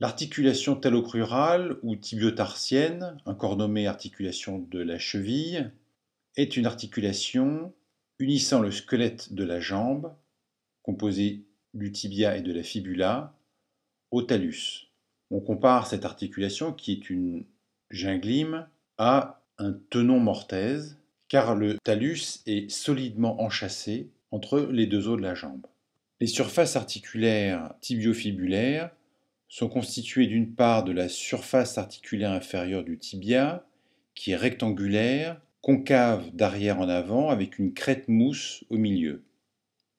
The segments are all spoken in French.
L'articulation talocrurale ou tibiotarsienne, encore nommée articulation de la cheville, est une articulation unissant le squelette de la jambe, composé du tibia et de la fibula, au talus. On compare cette articulation, qui est une ginglyme, à un tenon mortaise, car le talus est solidement enchâssé entre les deux os de la jambe. Les surfaces articulaires tibiofibulaires sont constituées d'une part de la surface articulaire inférieure du tibia, qui est rectangulaire, concave d'arrière en avant avec une crête mousse au milieu.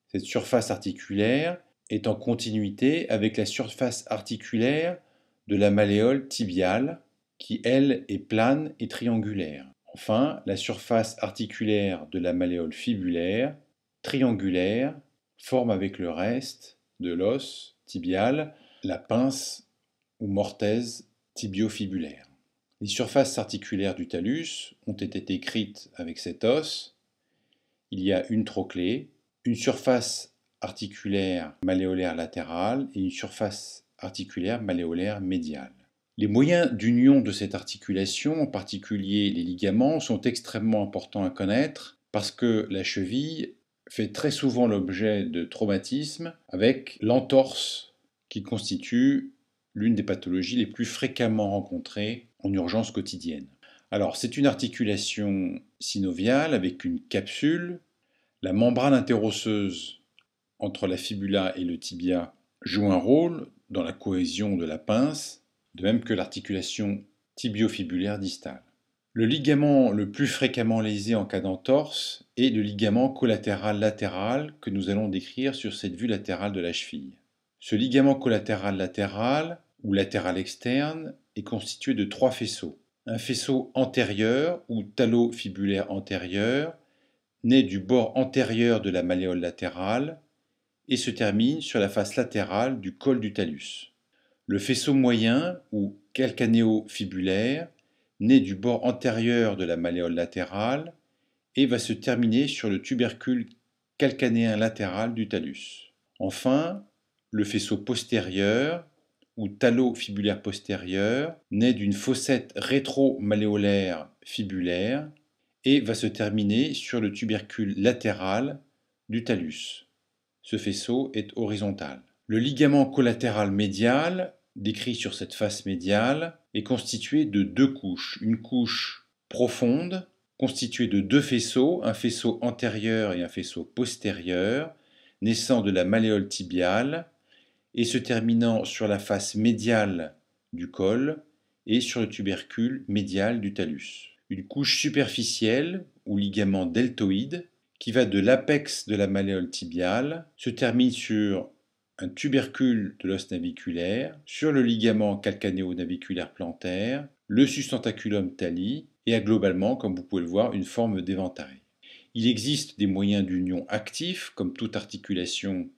Cette surface articulaire est en continuité avec la surface articulaire de la malléole tibiale, qui elle est plane et triangulaire. Enfin, la surface articulaire de la malléole fibulaire, triangulaire, forme avec le reste de l'os tibial la pince ou mortaise tibiofibulaire. Les surfaces articulaires du talus ont été écrites avec cet os. Il y a une trochlée, une surface articulaire malléolaire latérale et une surface articulaire malléolaire médiale. Les moyens d'union de cette articulation, en particulier les ligaments, sont extrêmement importants à connaître parce que la cheville fait très souvent l'objet de traumatismes avec l'entorse qui constitue l'une des pathologies les plus fréquemment rencontrées en urgence quotidienne. Alors, c'est une articulation synoviale avec une capsule. La membrane interosseuse entre la fibula et le tibia joue un rôle dans la cohésion de la pince, de même que l'articulation tibiofibulaire distale. Le ligament le plus fréquemment lésé en cas d'entorse est le ligament collatéral latéral que nous allons décrire sur cette vue latérale de la cheville. Ce ligament collatéral latéral ou latéral externe est constitué de trois faisceaux. Un faisceau antérieur ou talofibulaire antérieur naît du bord antérieur de la malléole latérale et se termine sur la face latérale du col du talus. Le faisceau moyen ou calcanéo-fibulaire naît du bord antérieur de la malléole latérale et va se terminer sur le tubercule calcanéen latéral du talus. Enfin, le faisceau postérieur ou talofibulaire postérieur naît d'une fossette rétro-malléolaire fibulaire et va se terminer sur le tubercule latéral du talus. Ce faisceau est horizontal. Le ligament collatéral médial, décrit sur cette face médiale, est constitué de deux couches. Une couche profonde, constituée de deux faisceaux, un faisceau antérieur et un faisceau postérieur, naissant de la malléole tibiale, et se terminant sur la face médiale du col et sur le tubercule médial du talus. Une couche superficielle ou ligament deltoïde qui va de l'apex de la malléole tibiale se termine sur un tubercule de l'os naviculaire, sur le ligament calcanéo-naviculaire plantaire, le sustentaculum tali et a globalement, comme vous pouvez le voir, une forme d'éventail. Il existe des moyens d'union actifs, comme toute articulation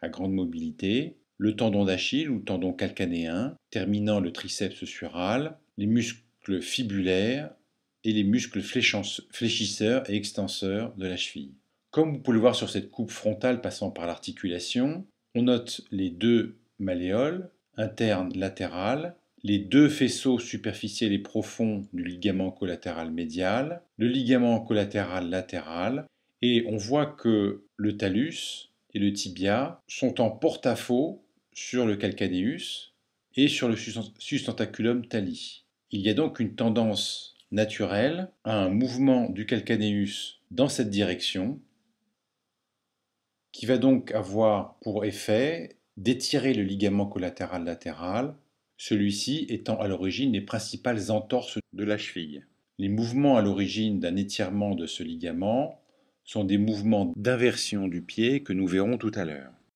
à grande mobilité, le tendon d'Achille ou tendon calcanéen, terminant le triceps sural, les muscles fibulaires et les muscles fléchisseurs et extenseurs de la cheville. Comme vous pouvez le voir sur cette coupe frontale passant par l'articulation, on note les deux malléoles, internes latérales, les deux faisceaux superficiels et profonds du ligament collatéral médial, le ligament collatéral latéral, et on voit que le talus et le tibia sont en porte-à-faux sur le calcaneus et sur le sustentaculum tali. Il y a donc une tendance naturelle à un mouvement du calcaneus dans cette direction qui va donc avoir pour effet d'étirer le ligament collatéral latéral, celui-ci étant à l'origine des principales entorses de la cheville. Les mouvements à l'origine d'un étirement de ce ligament sont des mouvements d'inversion du pied que nous verrons tout à l'heure.